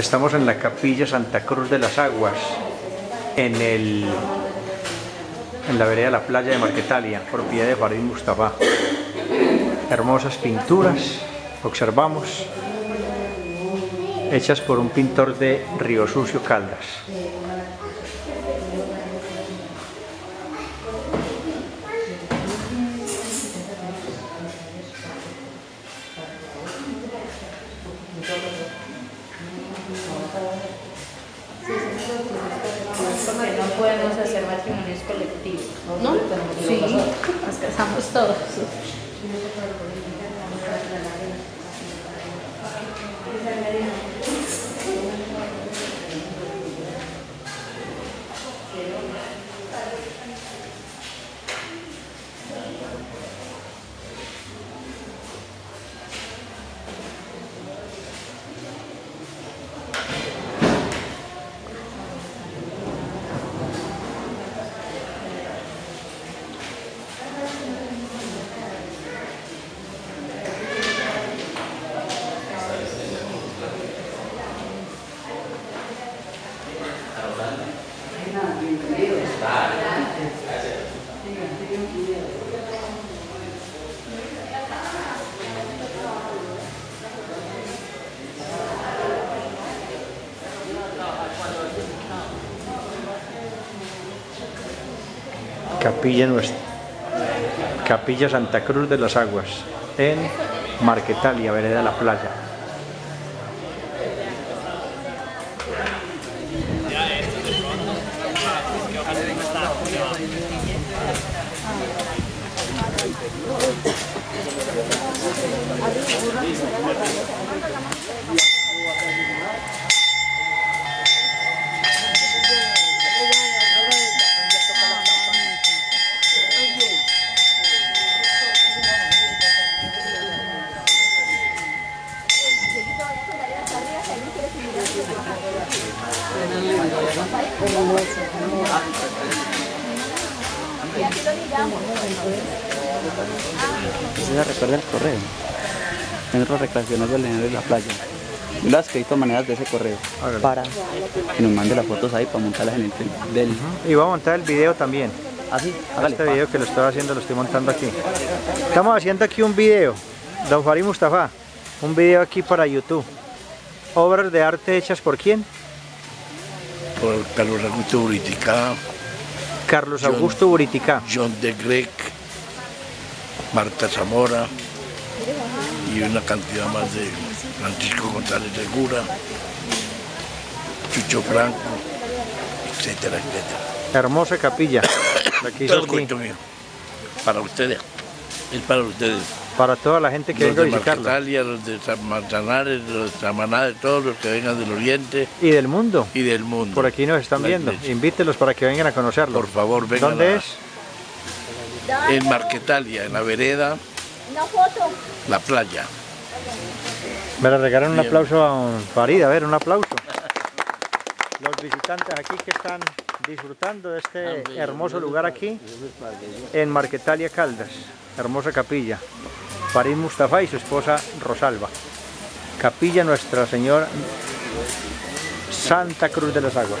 Estamos en la capilla Santa Cruz de las Aguas, en, el, en la vereda de la playa de Marquetalia, propiedad de Farid Mustafa. Hermosas pinturas, observamos, hechas por un pintor de Río Sucio Caldas. Porque no podemos hacer matrimonios colectivos, ¿no? Sí, nos casamos todos. Capilla nuestra. Capilla Santa Cruz de las Aguas, en Marquetalia, vereda La Playa. Se recuerda el correo. Centro Recreacional del de la Playa. Yo las escrito maneras de ese correo. Para que nos mande las fotos ahí para montarlas en el del. Y voy a montar el video también. Así, hágale. Este video que lo estoy haciendo lo estoy montando aquí. Estamos haciendo aquí un video, Don Farid Mustafa, un video aquí para YouTube. Obras de arte hechas por quién? Por Carlos Augusto Buritica, Carlos John- Augusto Buritica. John de Grec, Marta Zamora y una cantidad más de Francisco González Segura, Chucho Franco, etcétera, etcétera. Hermosa capilla. La que hizo Todo el aquí, cuento mío. Para ustedes. Es para ustedes. para toda la gente que los venga a de visitarlo. Marquetalia, los de San Manzanares, los de Samaná, de todos los que vengan del oriente Y del mundo. y del mundo. Por aquí nos están La viendo. iglesia. Invítelos para que vengan a conocerlo. Por favor, vengan ¿Dónde a- es? En Marquetalia, en la vereda, la playa. Me le regalan un aplauso a don Farid, a ver, un aplauso. Los visitantes aquí que están disfrutando de este hermoso lugar aquí en Marquetalia Caldas, hermosa capilla. Farid Mustafa y su esposa Rosalba. Capilla Nuestra Señora Santa Cruz de las Aguas.